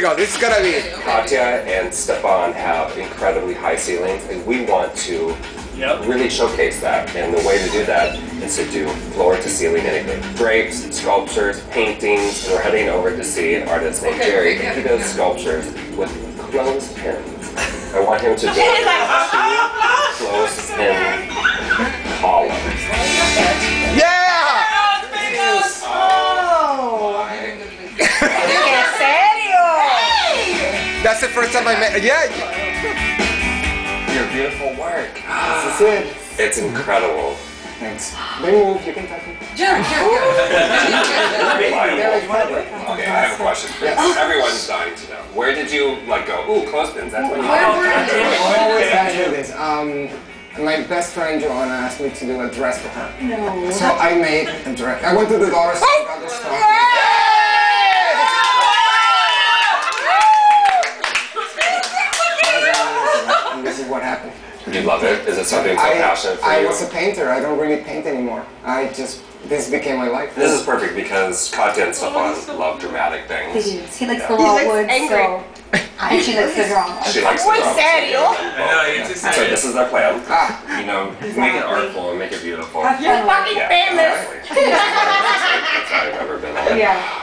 we go. This is gonna be. Katya and Stefan have incredibly high ceilings, and we want to Yep. really showcase that. And the way to do that is to do floor to ceiling anything. Drapes, sculptures, paintings, and we're heading over to see an artist named Gerry. He does sculptures with clothespins. I want him to do That's the first time I met. Yeah. Your beautiful work. This is it. It's incredible. Thanks. They move. You can touch it. Okay, I have a question. Yes. Everyone's dying to know. Where did you like go? Ooh, clothespins. That's what you I always had to do this. Um, my best friend Joanna asked me to do a dress for her. No. So I made a dress. I went to the dollar store and got this stuff. And this what happened. You love it? Is it something so I, passionate for I you? was a painter. I don't really paint anymore. I just, this became my life. This is perfect because Katya and Stefan love dramatic He things. does. He likes Yeah. the He raw looks wood, angry. so. And she likes the drama. She likes the drama. serio. I know, you just So this is their plan. Ah, You know, make it artful and make it beautiful. You're fucking Yeah, famous. exactly. That's how I've ever been on. Yeah.